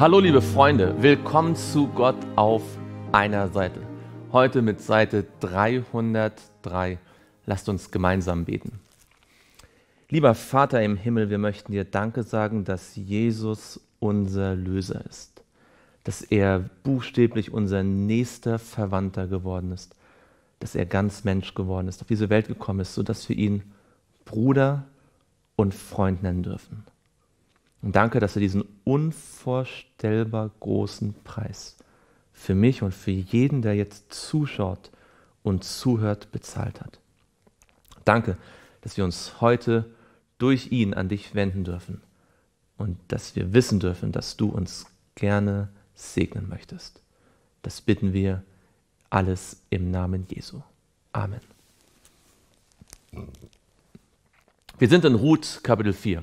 Hallo liebe Freunde, willkommen zu Gott auf einer Seite. Heute mit Seite 303. Lasst uns gemeinsam beten. Lieber Vater im Himmel, wir möchten dir Danke sagen, dass Jesus unser Löser ist, dass er buchstäblich unser nächster Verwandter geworden ist, dass er ganz Mensch geworden ist, auf diese Welt gekommen ist, sodass wir ihn Bruder und Freund nennen dürfen. Und danke, dass er diesen unvorstellbar großen Preis für mich und für jeden, der jetzt zuschaut und zuhört, bezahlt hat. Danke, dass wir uns heute durch ihn an dich wenden dürfen und dass wir wissen dürfen, dass du uns gerne segnen möchtest. Das bitten wir alles im Namen Jesu. Amen. Wir sind in Ruth Kapitel 4.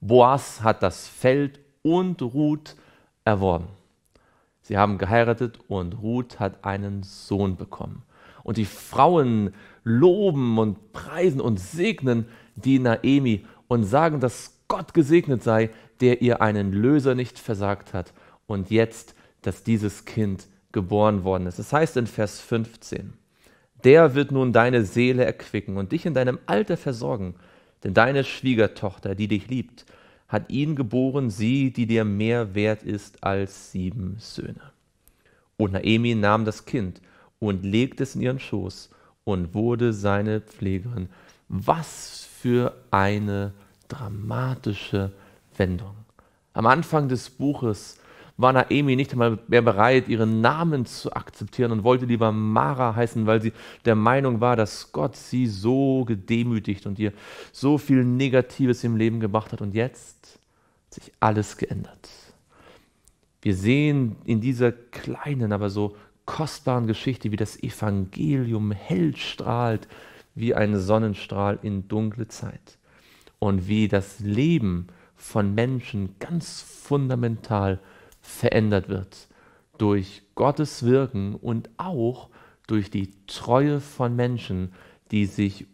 Boas hat das Feld und Ruth erworben. Sie haben geheiratet und Ruth hat einen Sohn bekommen. Und die Frauen loben und preisen und segnen die Naemi und sagen, dass Gott gesegnet sei, der ihr einen Löser nicht versagt hat und jetzt, dass dieses Kind geboren worden ist. Das heißt in Vers 15, der wird nun deine Seele erquicken und dich in deinem Alter versorgen denn deine Schwiegertochter, die dich liebt, hat ihn geboren, sie, die dir mehr wert ist als sieben Söhne. Und Naemi nahm das Kind und legte es in ihren Schoß und wurde seine Pflegerin. Was für eine dramatische Wendung. Am Anfang des Buches war Naemi nicht einmal mehr bereit, ihren Namen zu akzeptieren und wollte lieber Mara heißen, weil sie der Meinung war, dass Gott sie so gedemütigt und ihr so viel Negatives im Leben gebracht hat. Und jetzt hat sich alles geändert. Wir sehen in dieser kleinen, aber so kostbaren Geschichte, wie das Evangelium hell strahlt wie ein Sonnenstrahl in dunkle Zeit und wie das Leben von Menschen ganz fundamental verändert wird durch Gottes Wirken und auch durch die Treue von Menschen, die sich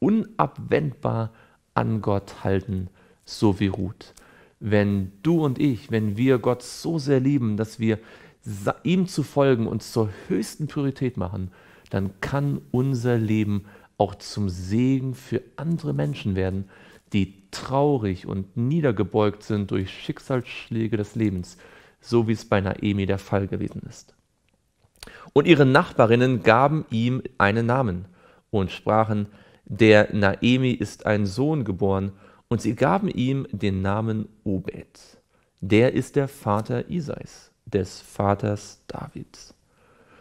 unabwendbar an Gott halten, so wie Ruth. Wenn du und ich, wenn wir Gott so sehr lieben, dass wir ihm zu folgen uns zur höchsten Priorität machen, dann kann unser Leben auch zum Segen für andere Menschen werden, die traurig und niedergebeugt sind durch Schicksalsschläge des Lebens so wie es bei Naemi der Fall gewesen ist. Und ihre Nachbarinnen gaben ihm einen Namen und sprachen, der Naemi ist ein Sohn geboren, und sie gaben ihm den Namen Obed. Der ist der Vater Isais, des Vaters Davids.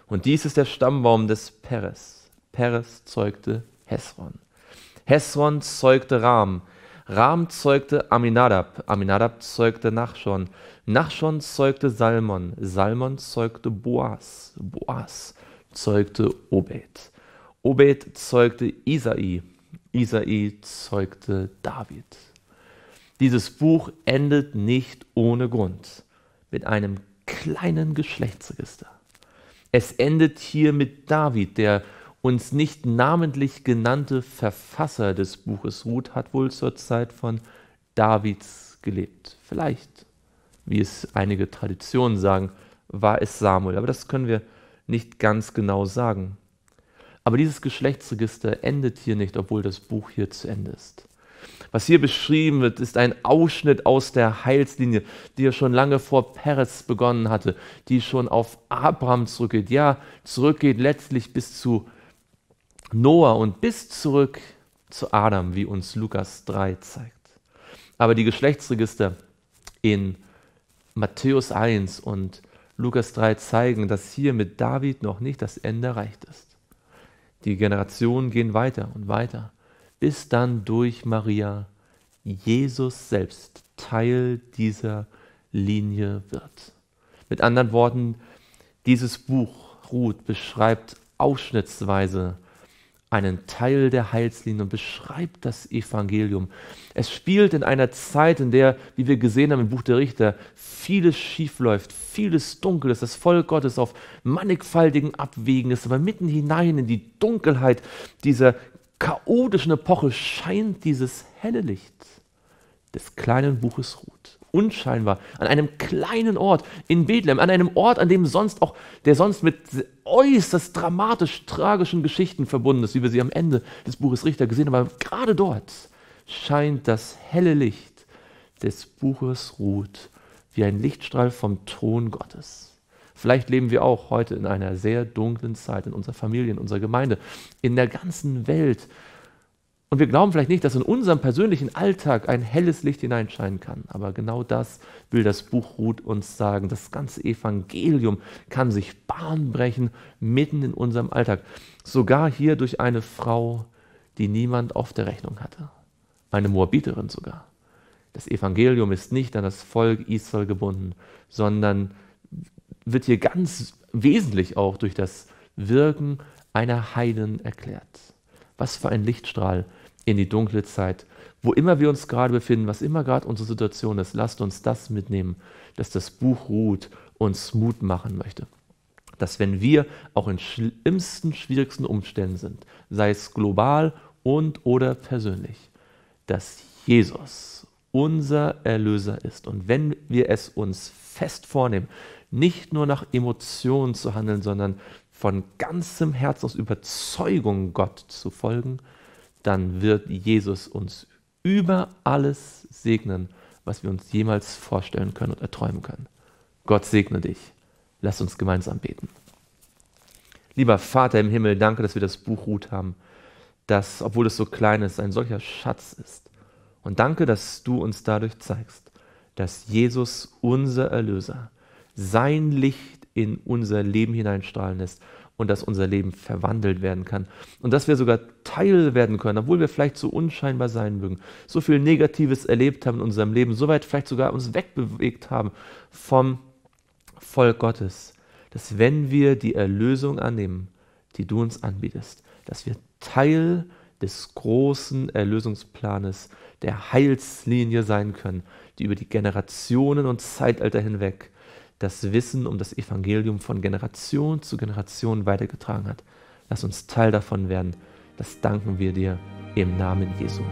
Und dies ist der Stammbaum des Peres. Peres zeugte Hesron. Hesron zeugte Ram. Ram zeugte Aminadab. Aminadab zeugte Nachschon. Nachschon zeugte Salmon, Salmon zeugte Boas, Boas zeugte Obed, Obed zeugte Isai, Isai zeugte David. Dieses Buch endet nicht ohne Grund mit einem kleinen Geschlechtsregister. Es endet hier mit David, der uns nicht namentlich genannte Verfasser des Buches Ruth hat wohl zur Zeit von Davids gelebt. Vielleicht wie es einige Traditionen sagen, war es Samuel. Aber das können wir nicht ganz genau sagen. Aber dieses Geschlechtsregister endet hier nicht, obwohl das Buch hier zu Ende ist. Was hier beschrieben wird, ist ein Ausschnitt aus der Heilslinie, die ja schon lange vor Peres begonnen hatte, die schon auf Abraham zurückgeht, ja, zurückgeht letztlich bis zu Noah und bis zurück zu Adam, wie uns Lukas 3 zeigt. Aber die Geschlechtsregister in Matthäus 1 und Lukas 3 zeigen, dass hier mit David noch nicht das Ende erreicht ist. Die Generationen gehen weiter und weiter, bis dann durch Maria Jesus selbst Teil dieser Linie wird. Mit anderen Worten, dieses Buch Ruth beschreibt ausschnittsweise einen Teil der Heilslinie und beschreibt das Evangelium. Es spielt in einer Zeit, in der, wie wir gesehen haben im Buch der Richter, vieles schiefläuft, vieles dunkel ist, das Volk Gottes auf mannigfaltigen Abwegen ist, aber mitten hinein in die Dunkelheit dieser chaotischen Epoche scheint dieses helle Licht des kleinen Buches Ruth. Unscheinbar, an einem kleinen Ort in Bethlehem, an einem Ort, an dem sonst auch, der sonst mit äußerst dramatisch tragischen Geschichten verbunden ist, wie wir sie am Ende des Buches Richter gesehen haben. Aber gerade dort scheint das helle Licht des Buches Ruth wie ein Lichtstrahl vom Thron Gottes. Vielleicht leben wir auch heute in einer sehr dunklen Zeit in unserer Familie, in unserer Gemeinde, in der ganzen Welt. Und wir glauben vielleicht nicht, dass in unserem persönlichen Alltag ein helles Licht hineinscheinen kann. Aber genau das will das Buch Ruth uns sagen. Das ganze Evangelium kann sich Bahn brechen mitten in unserem Alltag. Sogar hier durch eine Frau, die niemand auf der Rechnung hatte. Eine Moabiterin sogar. Das Evangelium ist nicht an das Volk Israel gebunden, sondern wird hier ganz wesentlich auch durch das Wirken einer Heiden erklärt. Was für ein Lichtstrahl in die dunkle Zeit, wo immer wir uns gerade befinden, was immer gerade unsere Situation ist, lasst uns das mitnehmen, dass das Buch ruht, uns Mut machen möchte. Dass wenn wir auch in schlimmsten, schwierigsten Umständen sind, sei es global und oder persönlich, dass Jesus unser Erlöser ist. Und wenn wir es uns fest vornehmen, nicht nur nach Emotionen zu handeln, sondern von ganzem Herzen aus Überzeugung Gott zu folgen, dann wird Jesus uns über alles segnen, was wir uns jemals vorstellen können und erträumen können. Gott segne dich. Lass uns gemeinsam beten. Lieber Vater im Himmel, danke, dass wir das Buch Ruth haben, das, obwohl es so klein ist, ein solcher Schatz ist. Und danke, dass du uns dadurch zeigst, dass Jesus unser Erlöser, sein Licht in unser Leben hineinstrahlen lässt und dass unser Leben verwandelt werden kann. Und dass wir sogar Teil werden können, obwohl wir vielleicht so unscheinbar sein mögen, so viel Negatives erlebt haben in unserem Leben, so weit vielleicht sogar uns wegbewegt haben vom Volk Gottes, dass wenn wir die Erlösung annehmen, die du uns anbietest, dass wir Teil des großen Erlösungsplanes, der Heilslinie sein können, die über die Generationen und Zeitalter hinweg das Wissen um das Evangelium von Generation zu Generation weitergetragen hat. Lass uns Teil davon werden. Das danken wir dir im Namen Jesu.